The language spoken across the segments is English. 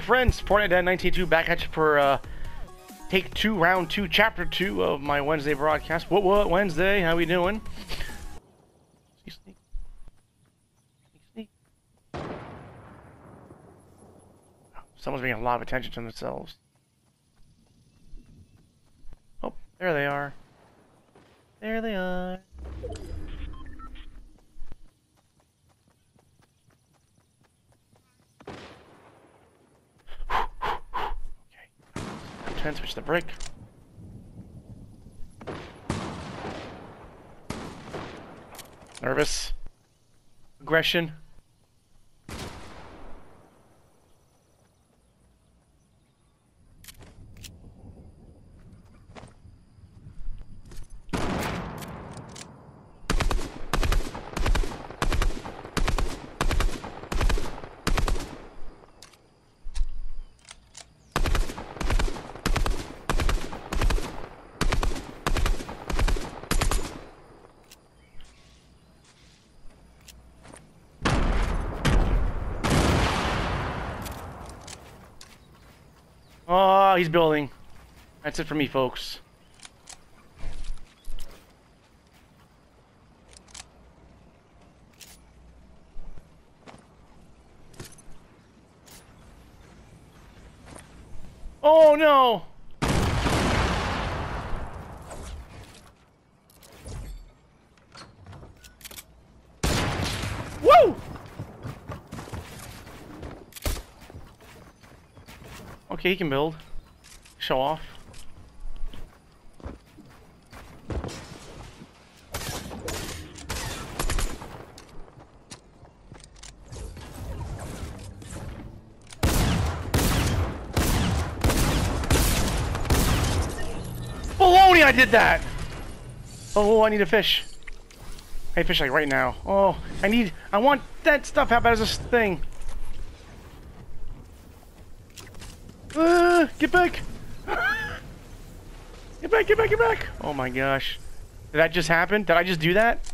friends, Fortnite 192 back at you for uh, take two, round two, chapter two of my Wednesday broadcast. What, what, Wednesday? How we doing? Sneak, sneak. Someone's making a lot of attention to themselves. Oh, there they are. There they are. Time to switch the brick. Nervous. Aggression. Oh, he's building. That's it for me, folks. Oh no! Woo! Okay, he can build. Show off. Baloney, I did that! Oh, I need a fish. I need fish like right now. Oh, I need, I want that stuff. How bad is this thing? Uh, get back! get back, get back, get back! Oh my gosh. Did that just happen? Did I just do that?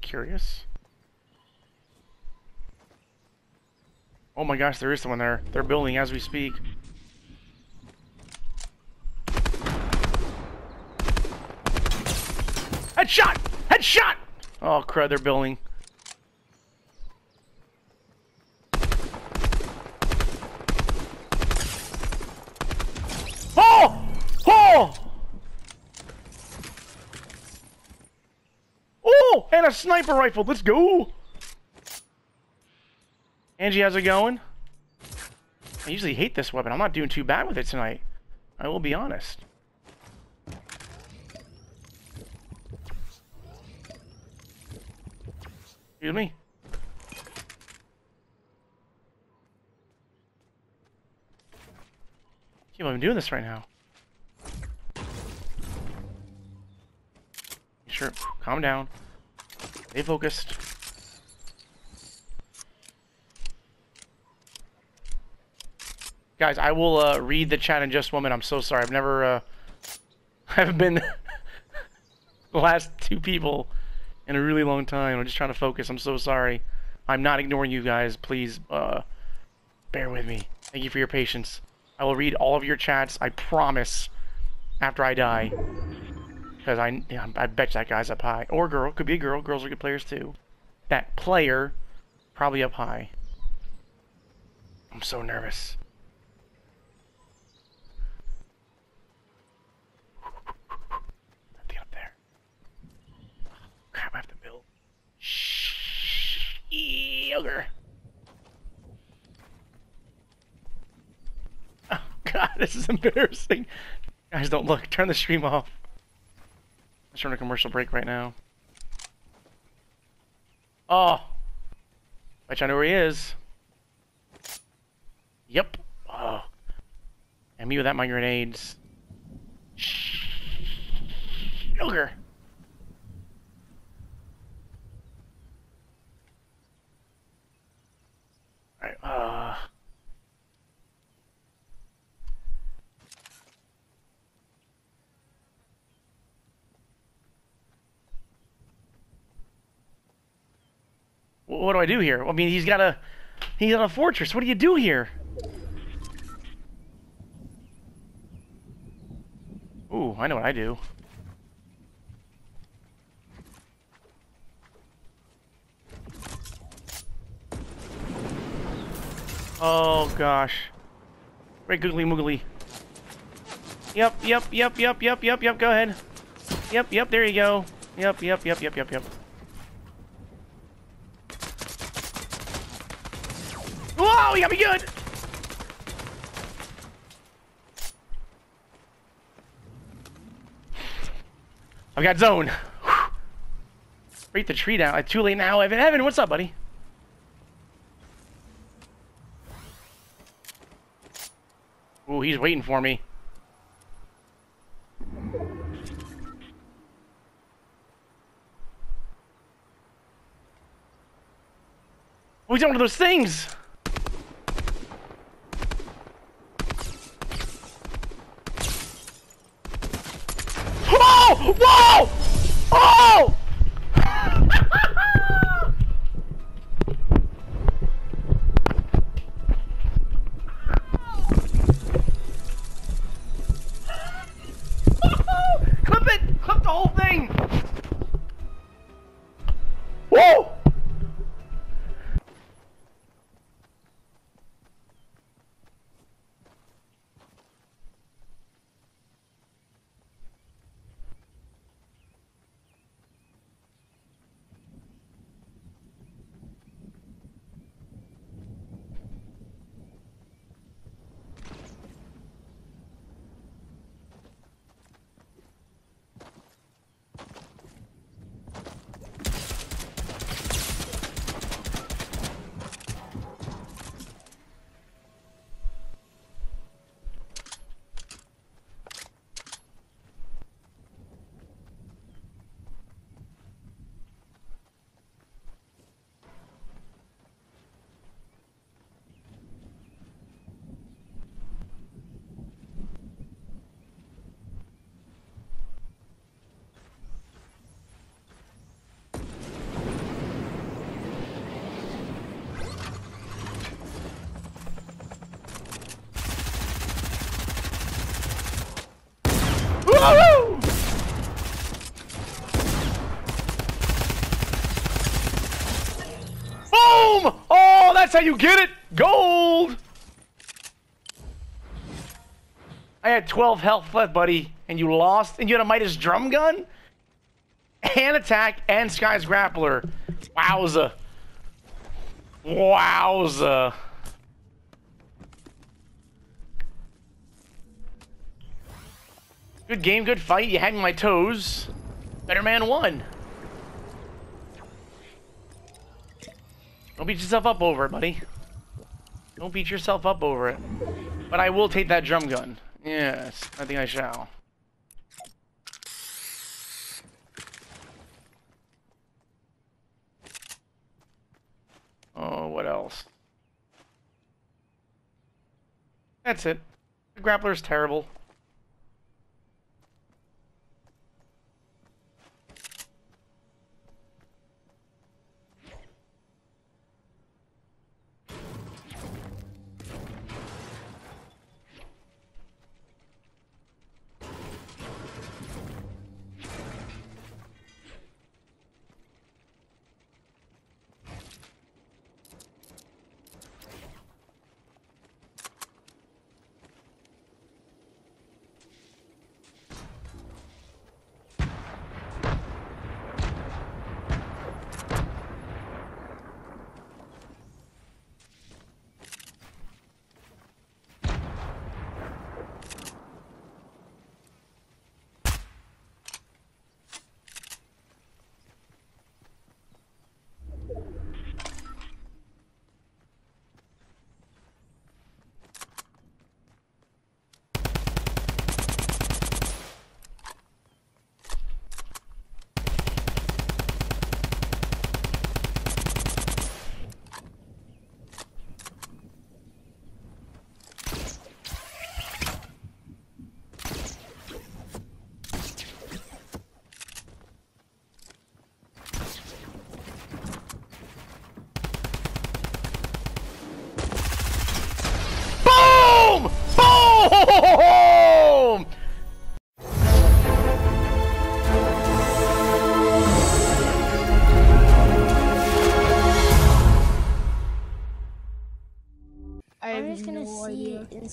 Curious. Oh my gosh, there is someone there. They're building as we speak. Headshot! Headshot! Oh crud, they're building. Oh! Oh! Oh! And a sniper rifle. Let's go! Angie, how's it going? I usually hate this weapon. I'm not doing too bad with it tonight. I will be honest. Excuse me? can't believe I'm doing this right now. Sure, calm down. Stay focused. Guys, I will uh, read the chat in just one minute. I'm so sorry. I've never, uh, I haven't been the last two people in a really long time. I'm just trying to focus. I'm so sorry. I'm not ignoring you guys. Please, uh, bear with me. Thank you for your patience. I will read all of your chats, I promise, after I die. Because I, yeah, I bet that guy's up high. Or girl, could be a girl. Girls are good players too. That player, probably up high. I'm so nervous. Nothing up there. Crap, I have to build. Ogre. Oh god, this is embarrassing. Guys, don't look. Turn the stream off. I'm trying a commercial break right now. Oh. I know where he is. Yep. Oh. And me without my grenades. Sugar. Alright, uh... what do I do here? I mean, he's got a he's got a fortress. What do you do here? Ooh, I know what I do. Oh gosh. Right googly moogly. Yep, yep, yep, yep, yep, yep, yep, go ahead. Yep, yep, there you go. Yep, yep, yep, yep, yep, yep. Whoa, you got me good! I've got zone. Break the tree down. It's too late now, Evan. Evan, what's up, buddy? Ooh, he's waiting for me. Oh, he's on one of those things! Whoa! Oh! Clip it! Clip the whole thing! Whoa! Woo! Boom! Oh, that's how you get it! Gold! I had 12 health left, buddy, and you lost, and you had a Midas drum gun? And attack, and Skye's grappler. Wowza. Wowza. Good game, good fight. You had my toes. Better man won. Don't beat yourself up over it, buddy. Don't beat yourself up over it. But I will take that drum gun. Yes, I think I shall. Oh, what else? That's it. The grappler's terrible.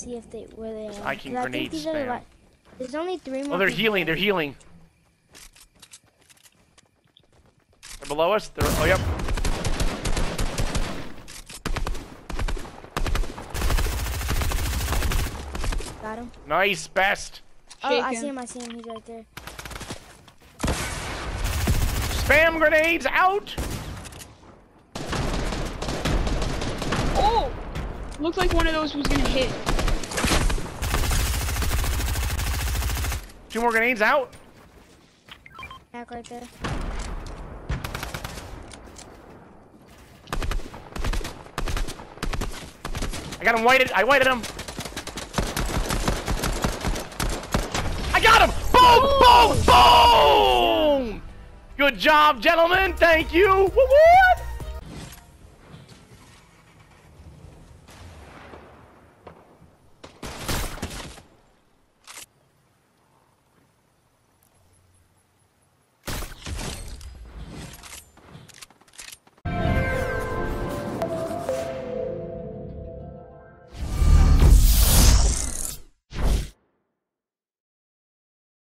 See idea. and see if they where they are. I can 'Cause grenade think these are the spam. la- There's only three oh, more. Oh, they're people healing. They're healing. They're below us. They're. Oh, yep. Got him. Nice, best. Oh, I see him. I see him. He's right there. Spam grenades out. Oh! Looked like one of those was gonna hit. Two more grenades out. Back right there. I got him whited. I whited him. I got him. Boom, boom, boom. Good job, gentlemen. Thank you. Woo, woo.